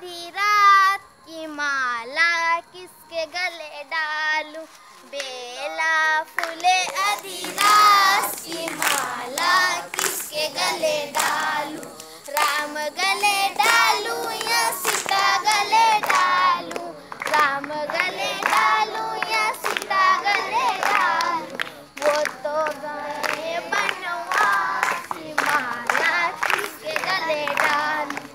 आधी रात की माला किसके गले डालू? बेला फूले आधी रात की माला किसके गले डालू राम गले डालू या सीता गले डालू राम गले डालू या सीता गले डालू वो तो गए बनवासी माला किसके गले डालू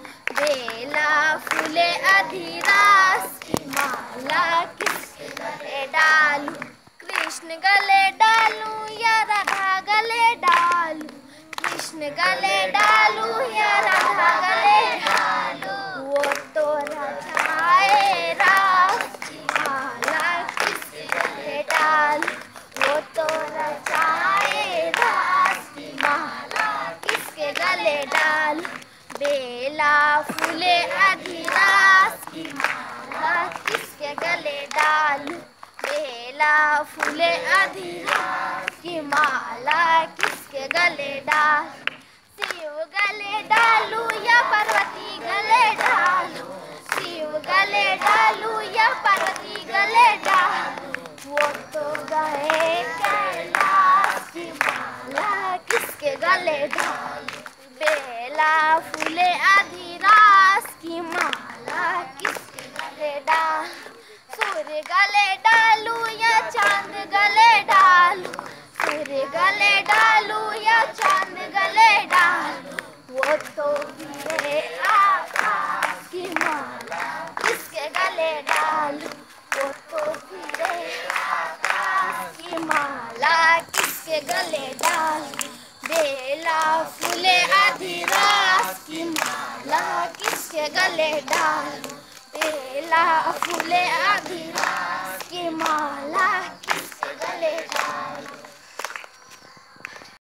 बेला फूले अधिरास की माला किसके गले डालू? कृष्ण गले डालू या राधा गले डालू? कृष्ण गले डालू या राधा गले डालू? वो तो रचाए रास की माला गले डालू? वो तो रचाए रास की माला किसके गले डालू? बेला फूले अधिरास की माला, किसके गले डालू? बेला फूले अधिरास की माला, किसके गले डाल? शिव गले डालू या पार्वती गले डालू? शिव गले डालू या पार्वती गले डालू? वो तो गए कैलाश की माला, किसके गले डालू? बेला फूले आधी रास की माला, किसके गले डाल? सूर्य गले डालू या चाँद गले डालू? सूर्य गले डालू या चाँद गले डालू? वो तो गिरे आकाश की माला, किसके गले डालू? वो तो गिरे आकाश की माला, किसके गले डालू? बेला फूले आधी रात की माला किसके गले डाल? बेला फूले आधी रात की माला